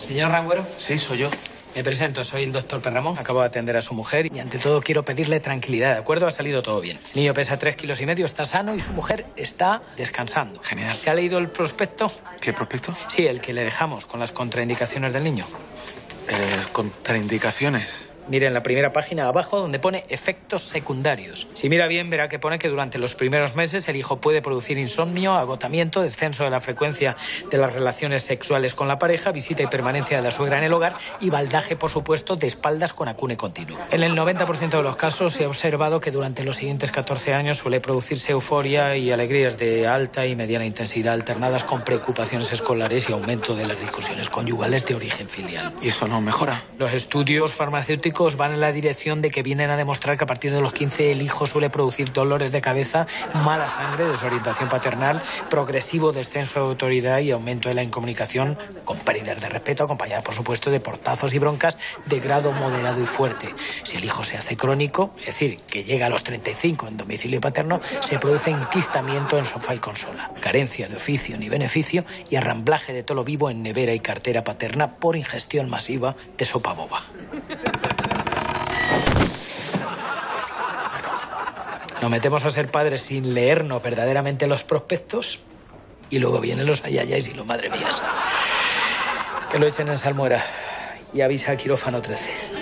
Señor Rangüero. Sí, soy yo. Me presento, soy el doctor Perramón. Acabo de atender a su mujer y ante todo quiero pedirle tranquilidad, ¿de acuerdo? Ha salido todo bien. El niño pesa tres kilos y medio, está sano y su mujer está descansando. Genial. ¿Se ha leído el prospecto? ¿Qué prospecto? Sí, el que le dejamos con las contraindicaciones del niño. Eh, contraindicaciones. Mire en la primera página abajo donde pone efectos secundarios. Si mira bien, verá que pone que durante los primeros meses el hijo puede producir insomnio, agotamiento, descenso de la frecuencia de las relaciones sexuales con la pareja, visita y permanencia de la suegra en el hogar y baldaje, por supuesto, de espaldas con acune continuo. En el 90% de los casos se ha observado que durante los siguientes 14 años suele producirse euforia y alegrías de alta y mediana intensidad alternadas con preocupaciones escolares y aumento de las discusiones conyugales de origen filial. ¿Y eso no mejora? Los estudios farmacéuticos van en la dirección de que vienen a demostrar que a partir de los 15 el hijo suele producir dolores de cabeza, mala sangre, desorientación paternal, progresivo descenso de autoridad y aumento de la incomunicación con pérdidas de respeto, acompañada por supuesto de portazos y broncas de grado moderado y fuerte. Si el hijo se hace crónico, es decir, que llega a los 35 en domicilio paterno, se produce enquistamiento en sofá y consola, carencia de oficio ni beneficio y arramblaje de todo lo vivo en nevera y cartera paterna por ingestión masiva de sopa boba. Nos metemos a ser padres sin leernos verdaderamente los prospectos y luego vienen los ayayáis y los madre mías. Que lo echen en salmuera y avisa a quirófano 13.